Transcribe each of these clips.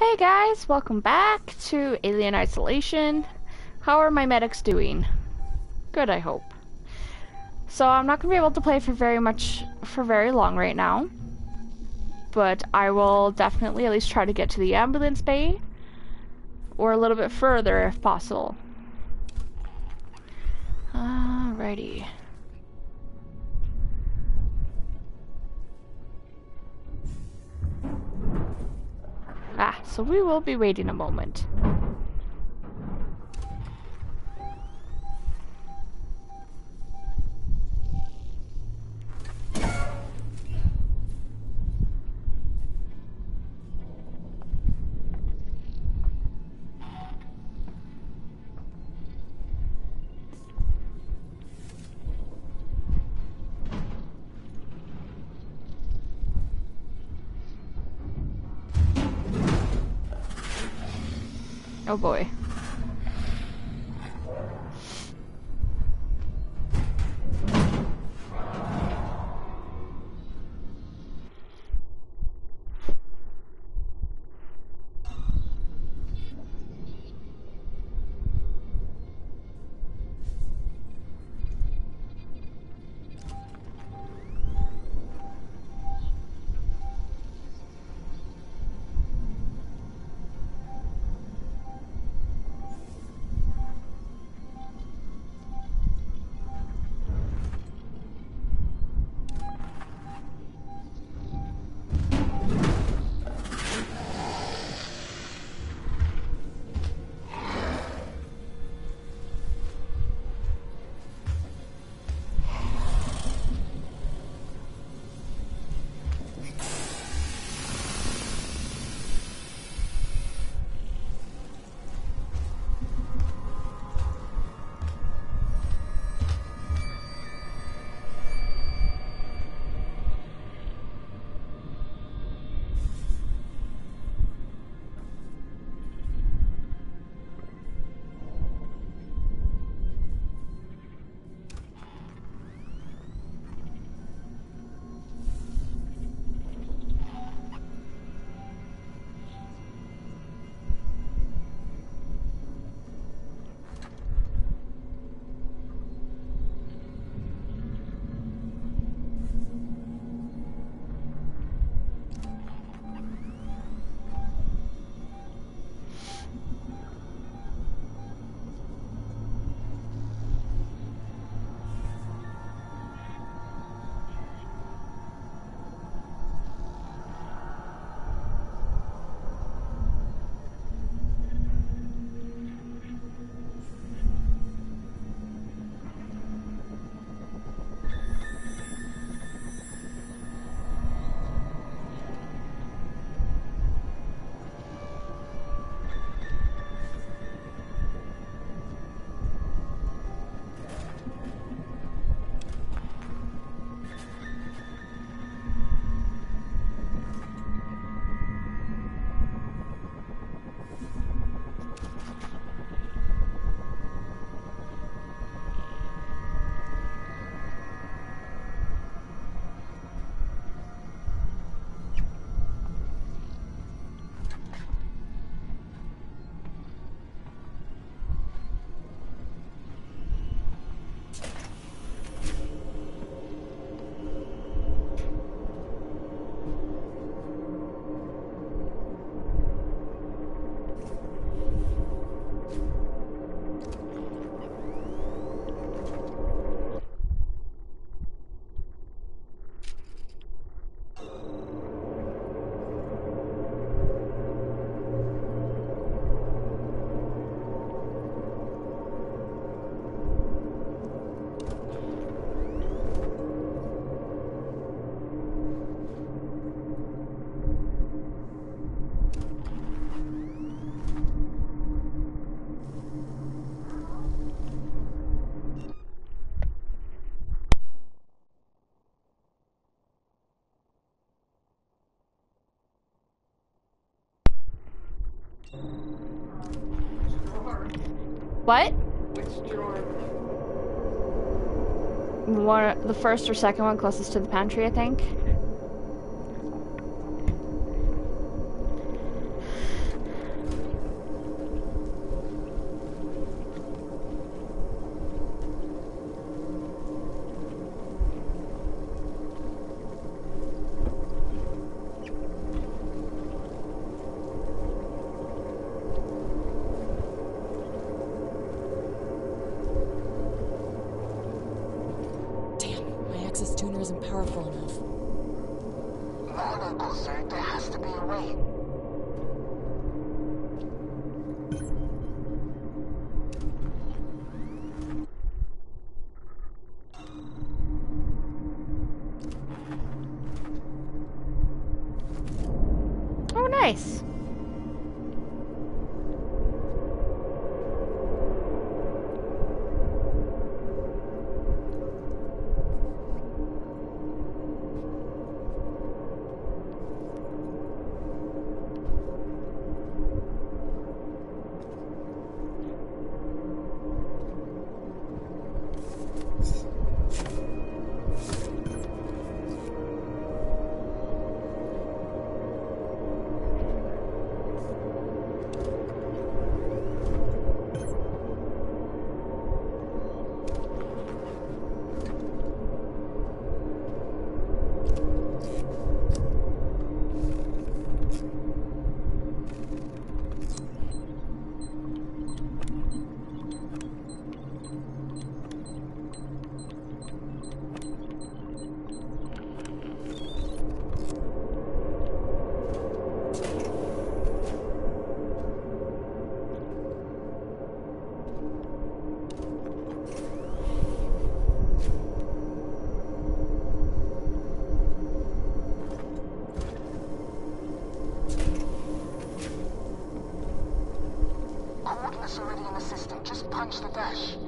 Hey guys, welcome back to Alien Isolation. How are my medics doing? Good, I hope. So I'm not gonna be able to play for very much, for very long right now. But I will definitely at least try to get to the ambulance bay. Or a little bit further if possible. Alrighty. Ah, so we will be waiting a moment. Oh boy. What? Which drawer? One, the first or second one closest to the pantry, I think. Tatash.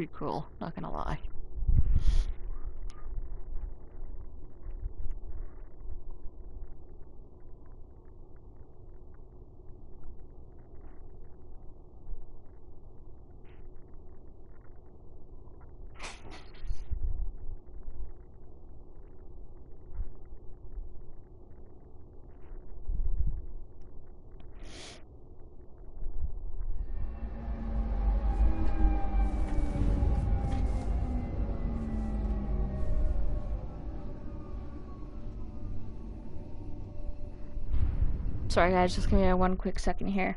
pretty cool. Sorry guys, just give me one quick second here.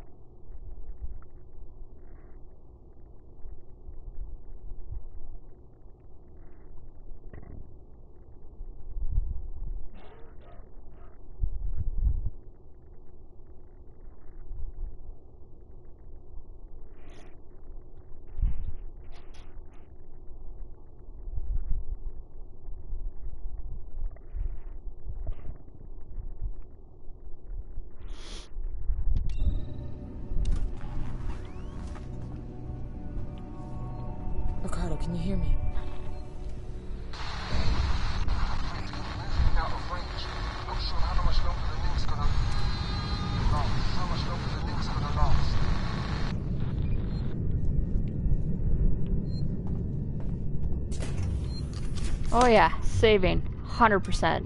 Oh yeah, saving. 100%.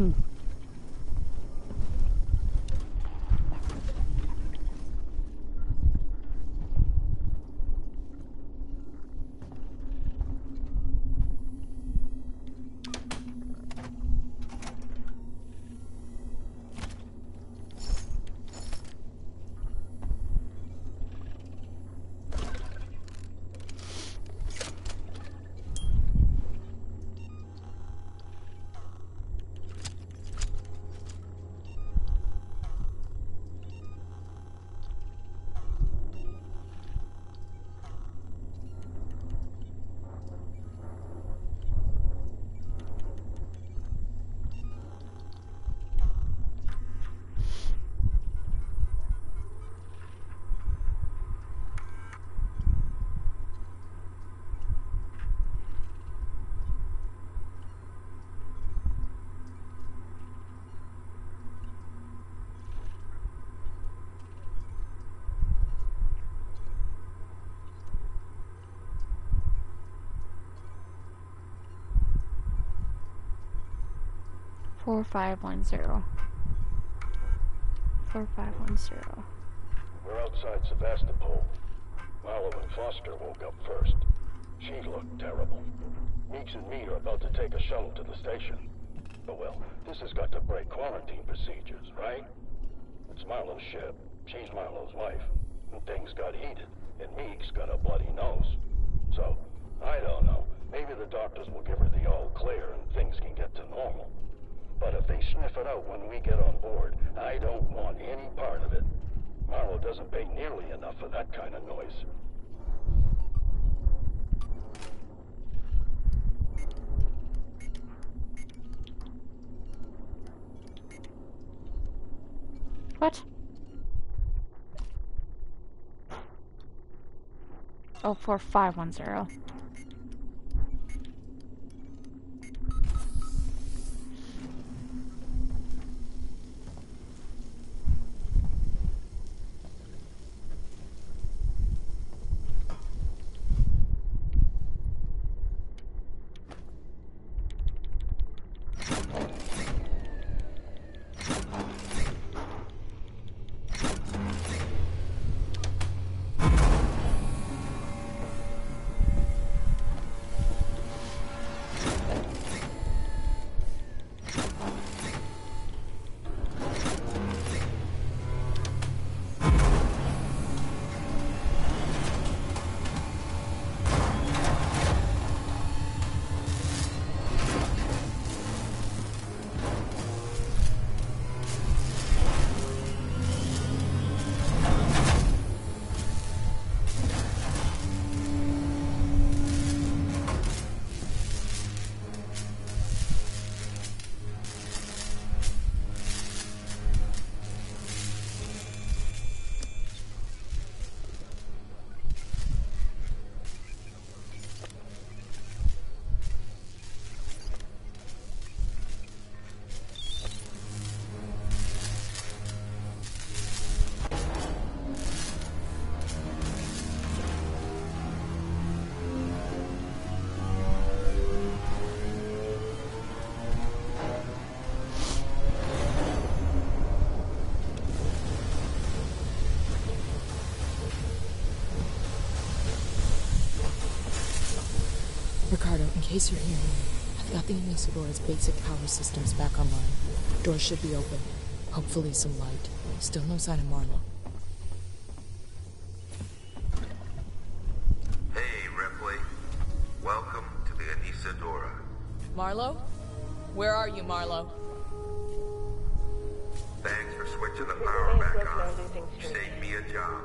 Mm. 4510. 4510. We're outside Sevastopol. Olive and Foster woke up first. She looked terrible. Meeks and me are about to take a shuttle to the station. But well, this has got to break quarantine procedures, right? It's Marlow's ship. She's Marlow's wife. And things got heated, and Meeks got a bloody nose. So, I don't know. Maybe the doctors will give her the all clear and things can get to normal. But if they sniff it out when we get on board, I don't want any part of it. Marlow doesn't pay nearly enough for that kind of noise. What? Oh, four five one zero. Case you're hearing me, I've got the Anesidora's basic power systems back online. Doors should be open. Hopefully some light. Still no sign of Marlow. Hey, Ripley. Welcome to the Anesidora. Marlow? Where are you, Marlow? Thanks for switching the power back on. You saved me a job.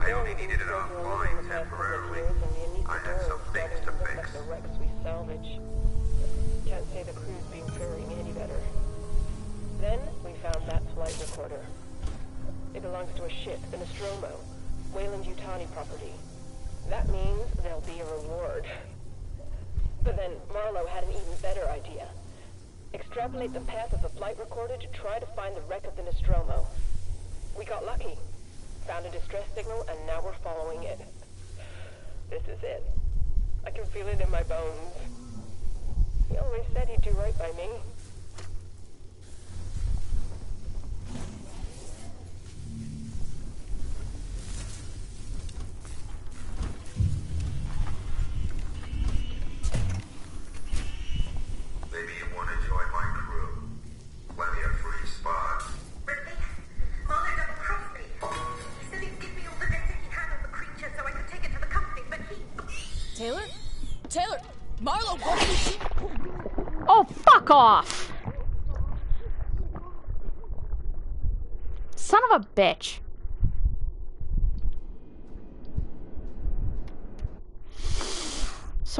I only needed it offline The path of the flight recorder to try to find the wreck of the Nostromo. We got lucky. Found a distress signal, and now we're following it. This is it. I can feel it in my bones. He always said he'd do right by me.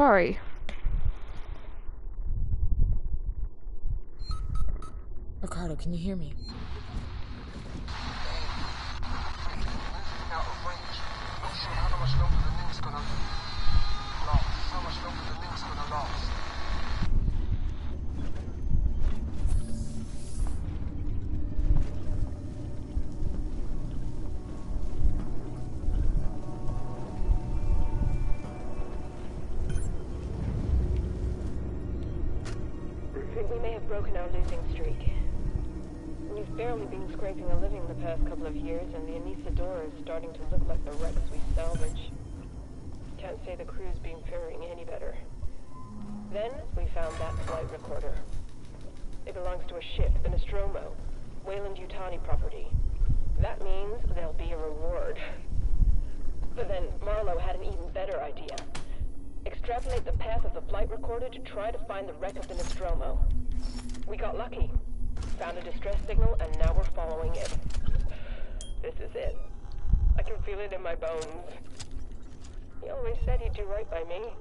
Sorry. Ricardo, can you hear me? Belongs to a ship, the Nostromo, Weyland Yutani property. That means there'll be a reward. But then Marlow had an even better idea. Extrapolate the path of the flight recorder to try to find the wreck of the Nostromo. We got lucky. Found a distress signal, and now we're following it. This is it. I can feel it in my bones. He always said he'd do right by me.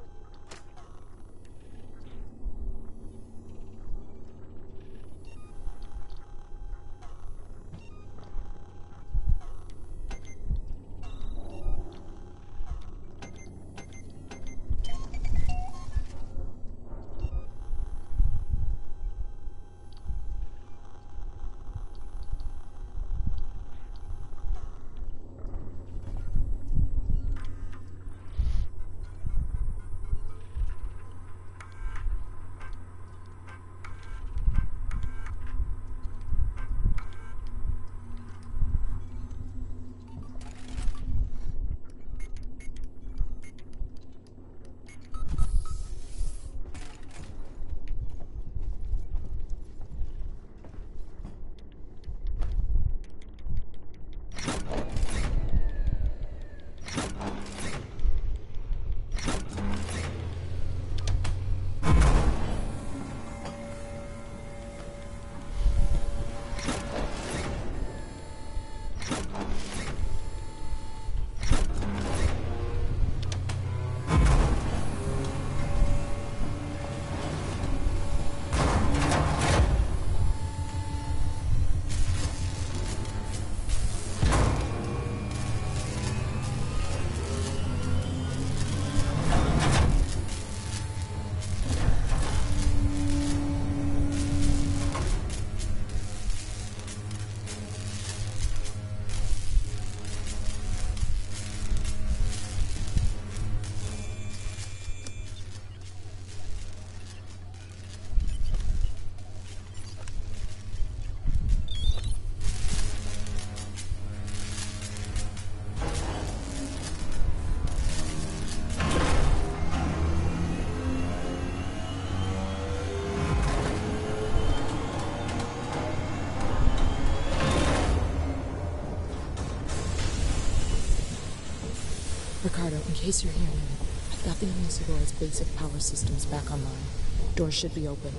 In case you're hearing me, I've got the Anesidora's basic power systems back online. Doors should be open.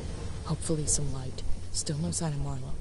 Hopefully some light. Still no sign of Marlow.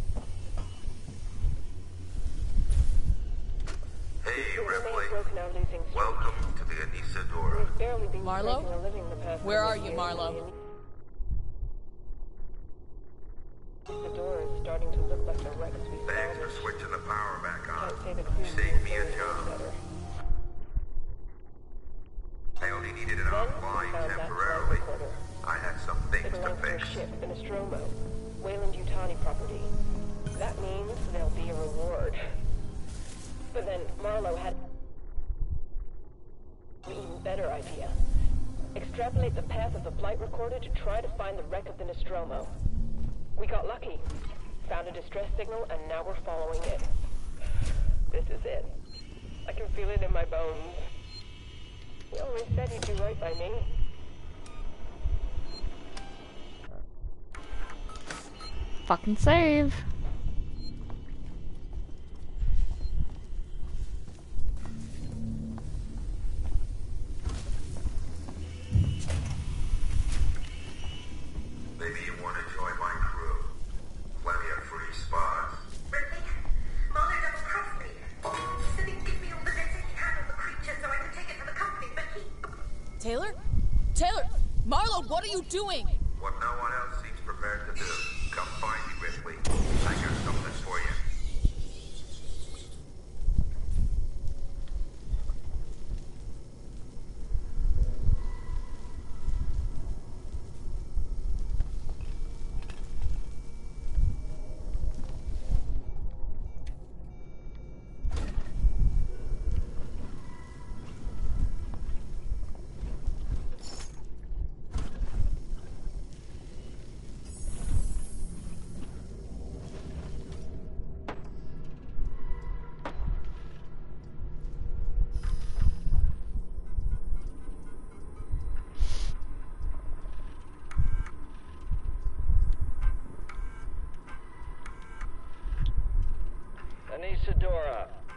Flight recorder to try to find the wreck of the Nostromo. We got lucky. Found a distress signal, and now we're following it. This is it. I can feel it in my bones. He always said he'd do right by me. Fucking save.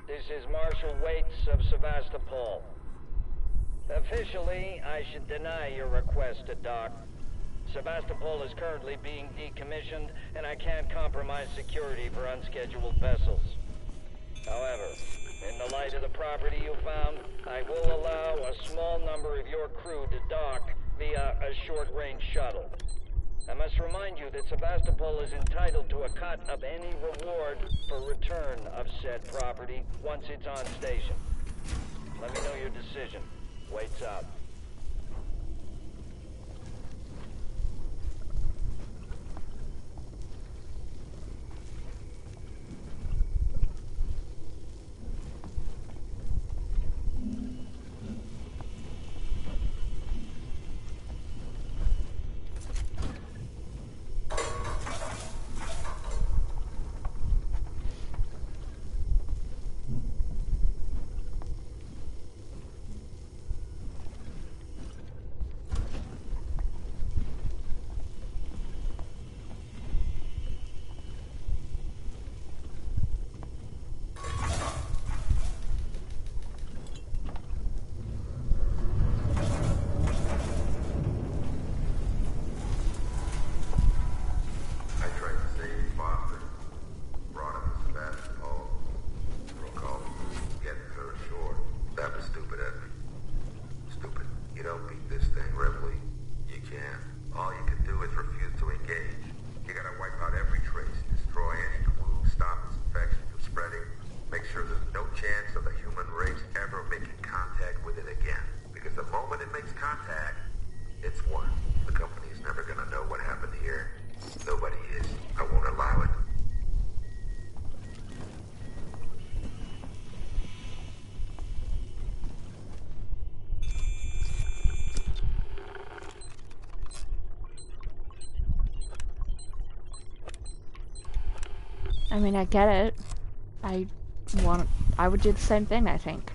Is Marshal Waits of Sevastopol. Officially, I should deny your request to dock. Sevastopol is currently being decommissioned, and I can't compromise security for unscheduled vessels. However, in the light of the property you found, I will allow a small number of your crew to dock via a short-range shuttle. I must remind you that Sevastopol is entitled to a cut of any reward for return of said property once it's on station. Let me know your decision. Waits up. I tried to save Foster. Brought him to Sevastopol. Broke all the rules to get her ashore. That was stupid of me. Stupid. You don't beat this thing, Ripley. You can't. All you can do is refuse to engage. You gotta wipe out every trace, destroy any clue, stop its infection from spreading, make sure there's no chance of the human race ever making contact with it again. Because the moment it makes contact, it's won. The company's never gonna know what happened here. Nobody is. I won't allow it. I mean, I get it. I want. I would do the same thing. I think.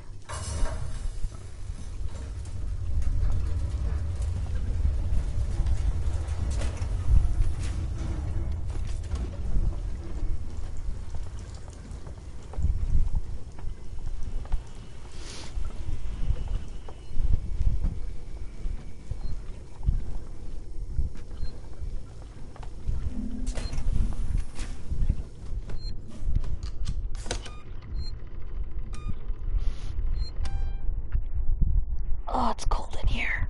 Oh, it's cold in here.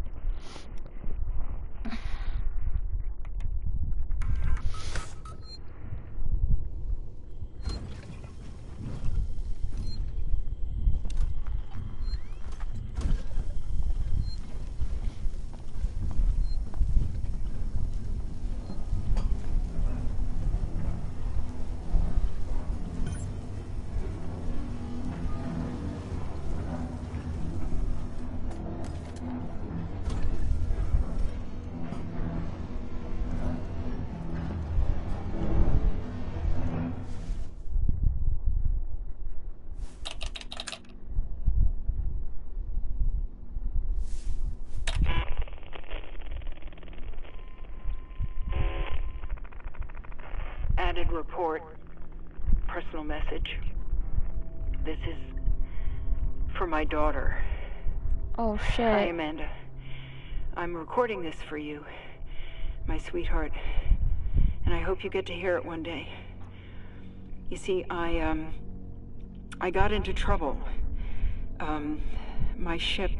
Report. Personal message. This is for my daughter. Oh shit. Hi, Amanda. I'm recording this for you, my sweetheart. And I hope you get to hear it one day. You see, I, um. I got into trouble. Um. My ship.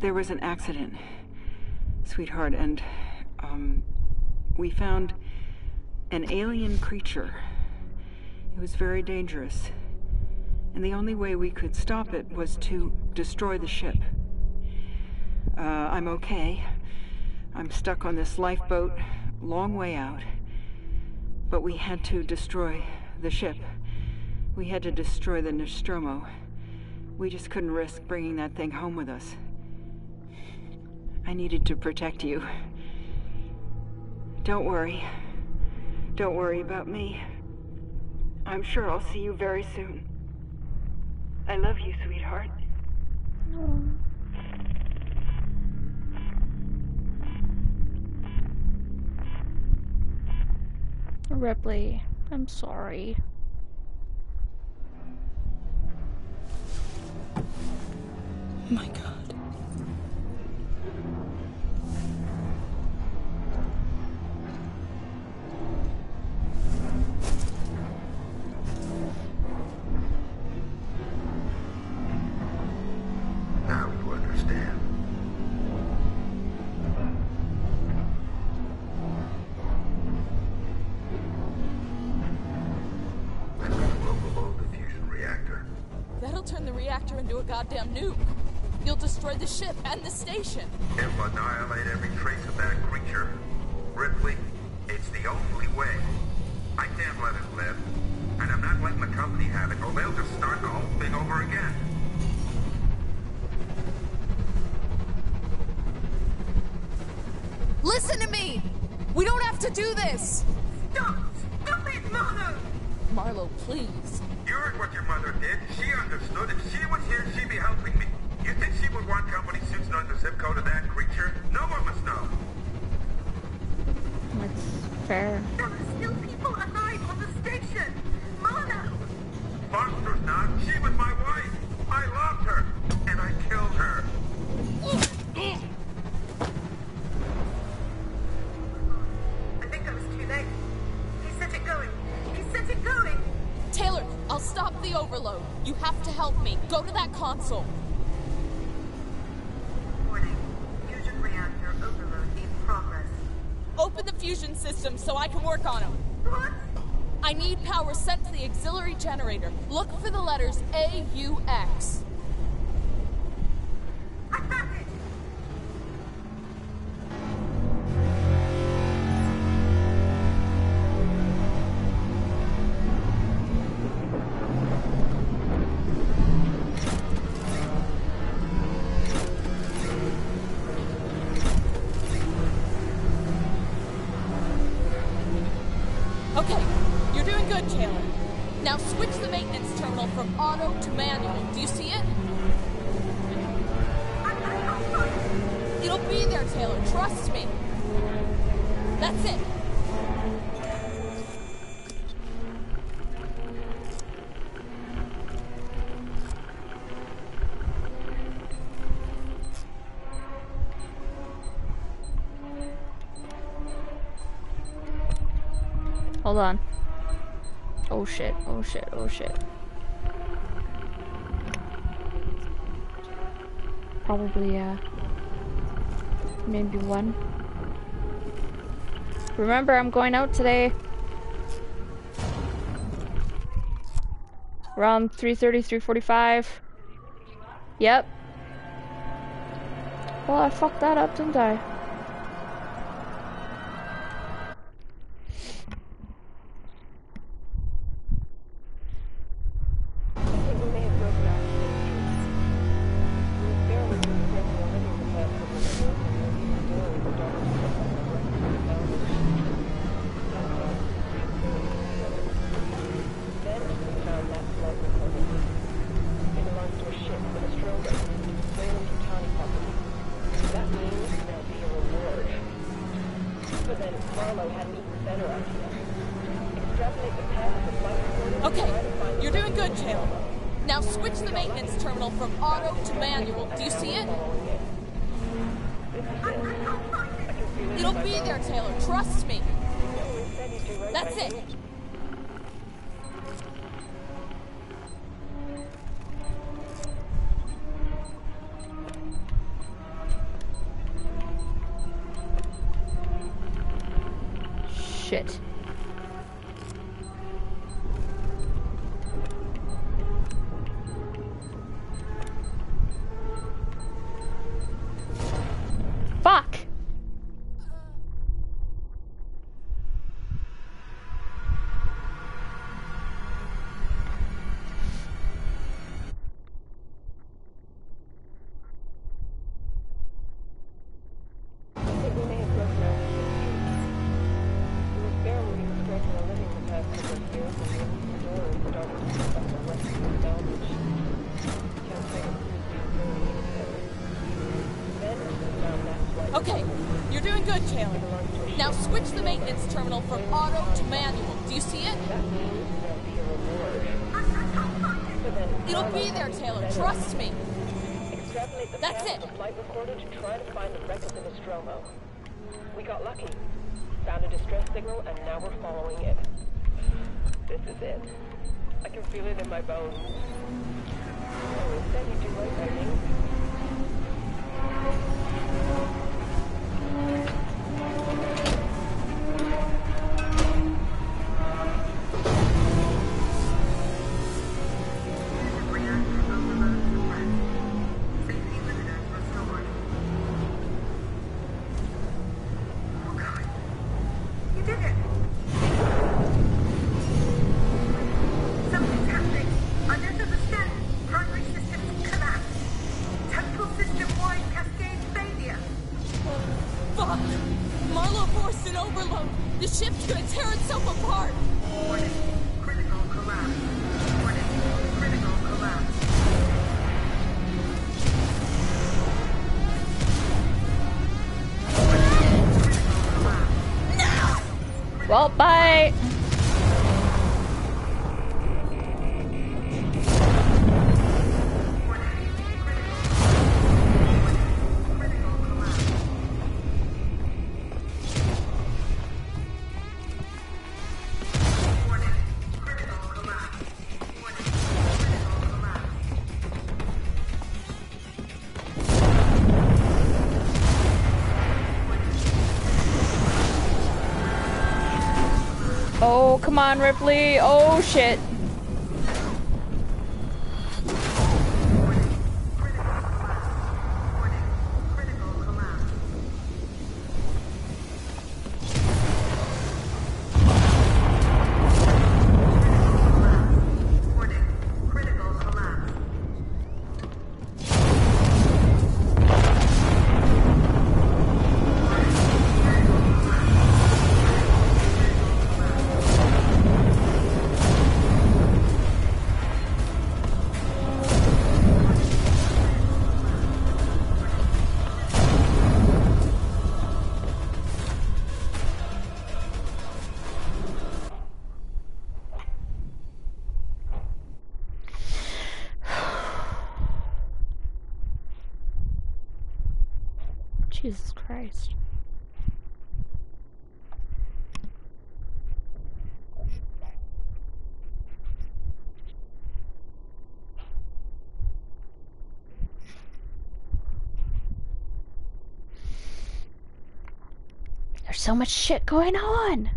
There was an accident, sweetheart, and, um. We found an alien creature. It was very dangerous. And the only way we could stop it was to destroy the ship. Uh, I'm okay. I'm stuck on this lifeboat, long way out. But we had to destroy the ship. We had to destroy the Nostromo. We just couldn't risk bringing that thing home with us. I needed to protect you. Don't worry. Don't worry about me. I'm sure I'll see you very soon. I love you, sweetheart. Ripley, I'm sorry. Oh my god. goddamn nuke. You'll destroy the ship and the station. It will annihilate every trace of that creature. Ripley, it's the only way. I can't let it live. And I'm not letting the company have it, or they'll just start the whole thing over again. Listen to me! We don't have to do this! Auto to manual. Do you see it? It'll be there, Taylor. Trust me. That's it. Hold on. Oh shit, oh shit, oh shit. probably uh, maybe one. Remember, I'm going out today. Around 3.30, 3.45. Yep. Well, I fucked that up, didn't I? Good, Now switch the maintenance terminal from auto to manual. Do you see it? It'll be there, Taylor. Trust me. That's it. Well, bye. Come on, Ripley. Oh, shit. Jesus Christ. There's so much shit going on.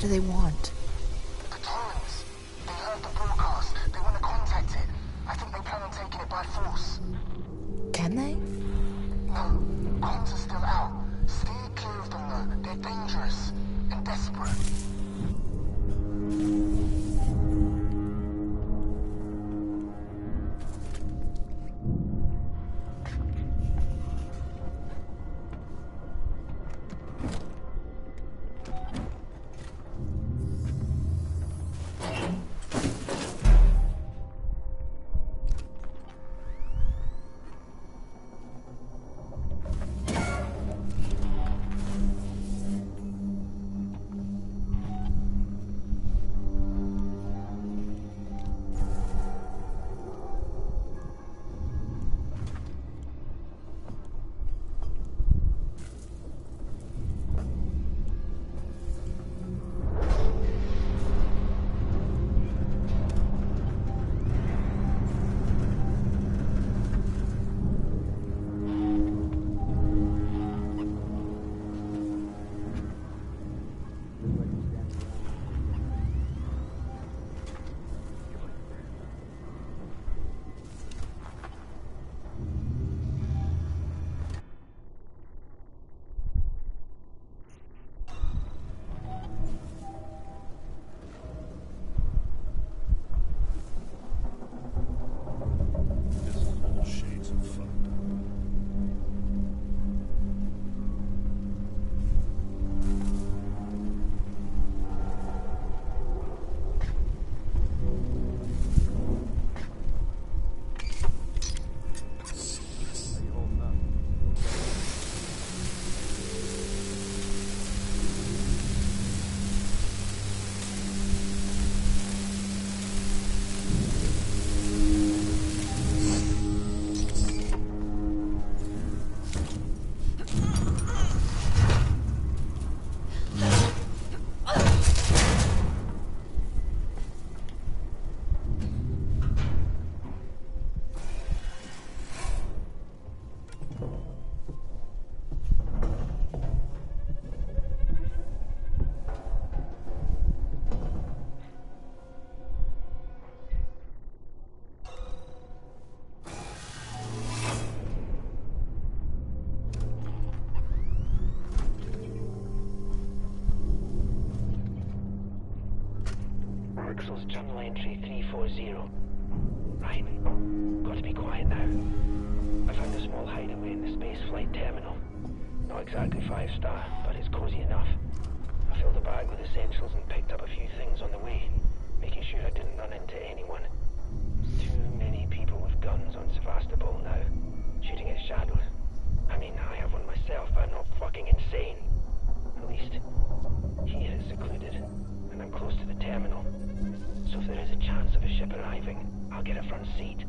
What do they want? Entry 340. Right. Got to be quiet now. I found a small hideaway in the space flight terminal. Not exactly five star, but it's cozy enough. I filled the bag with essentials and picked up a few things on the way, making sure I didn't run into anyone. Too many people with guns on Sevastopol now, shooting at shadows. I mean, I have one myself, but I'm not fucking insane. At least, here it's secluded, and I'm close to the terminal. So if there is a chance of a ship arriving, I'll get a front seat.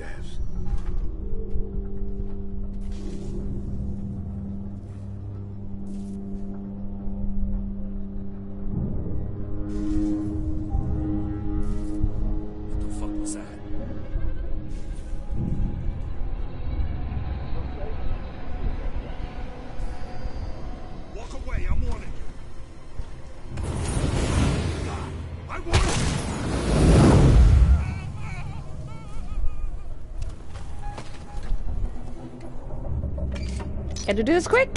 Death. To do this quick.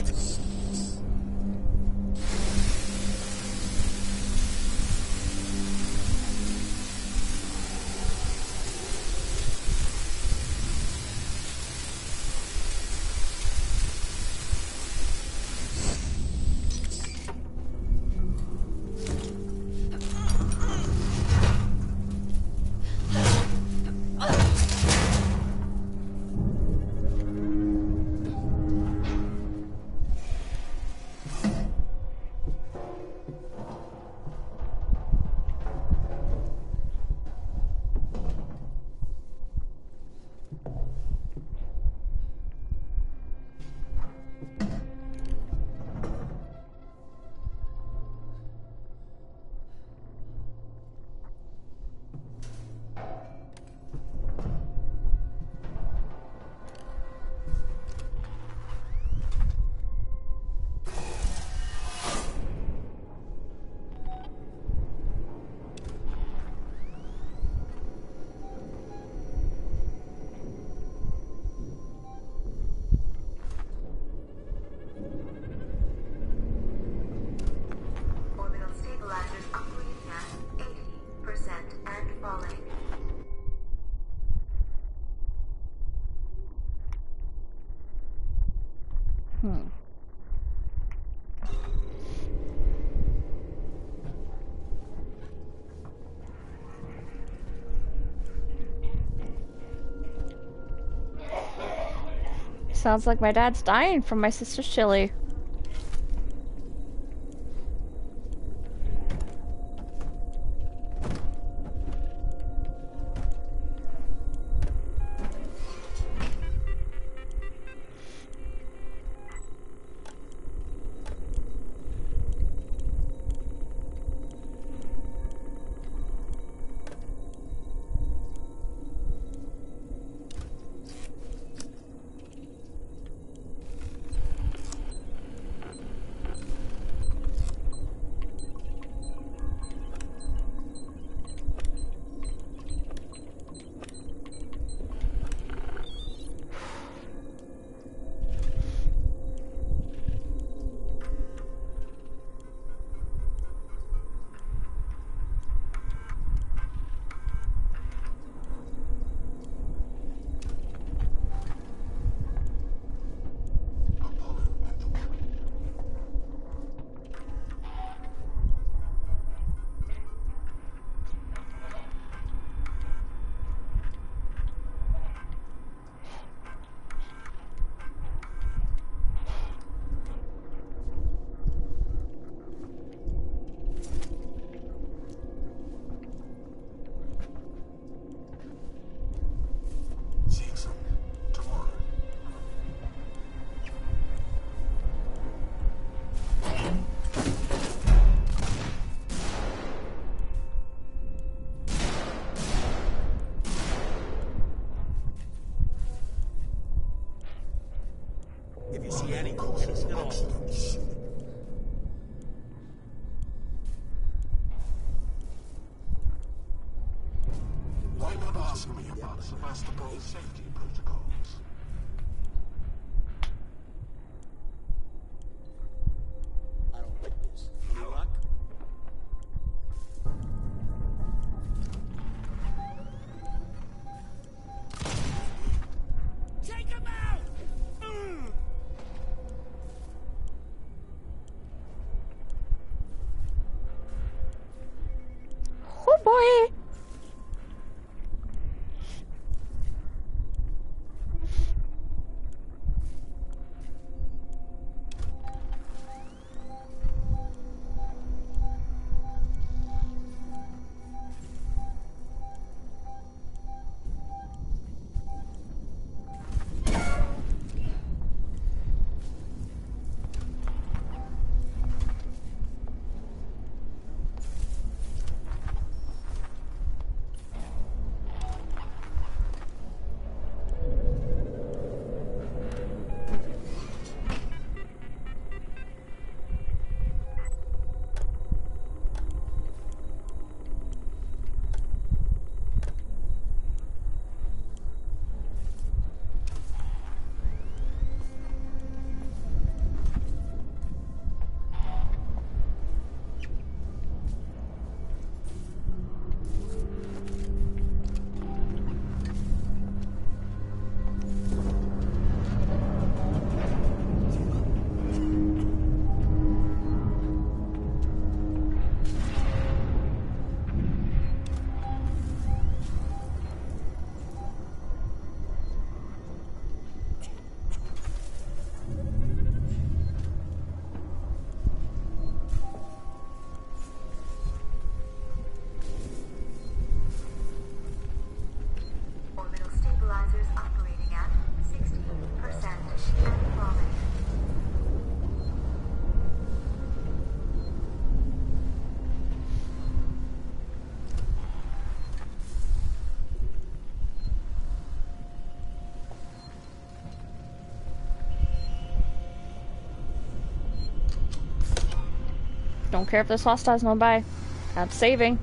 sounds like my dad's dying from my sister's chili. see any anything at all. Don't care if there's hostiles by. I'm saving.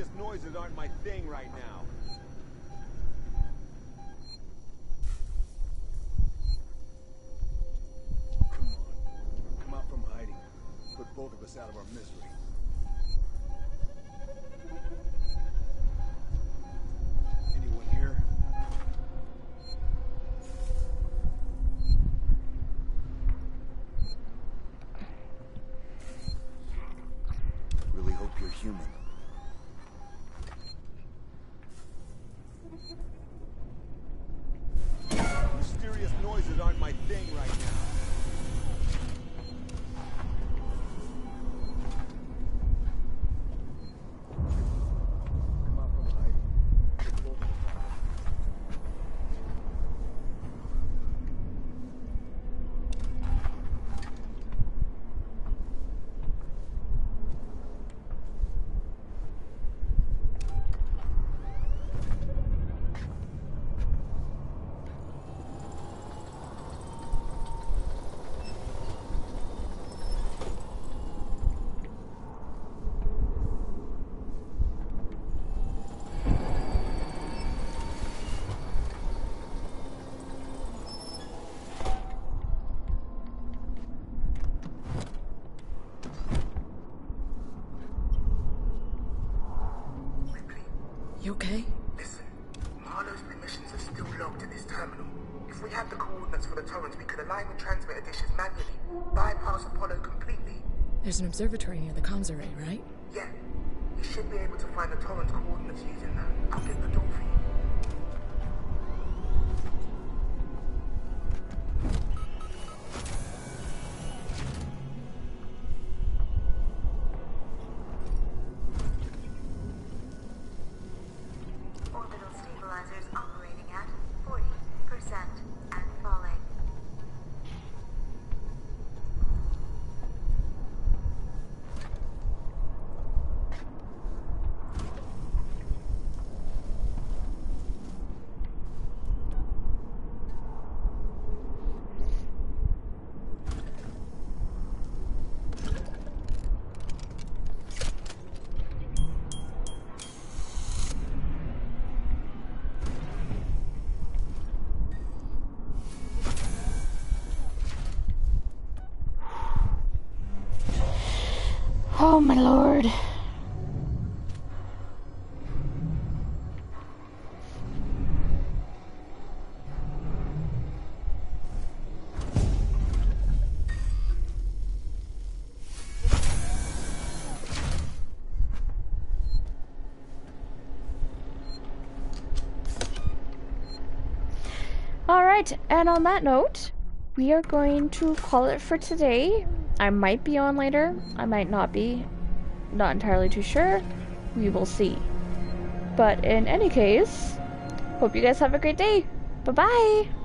Mysterious noises aren't my thing right now. Come on. Come out from hiding. Put both of us out of our misery. Torrents, align the transmitter dishes manually, bypass Apollo completely. There's an observatory near the comms array, right? Yeah, we should be able to find the Torrens' coordinates using that. I'll get the door for you. My lord. Alright, and on that note, we are going to call it for today. I might be on later, I might not be. Not entirely too sure. We will see. But in any case, hope you guys have a great day. Bye bye!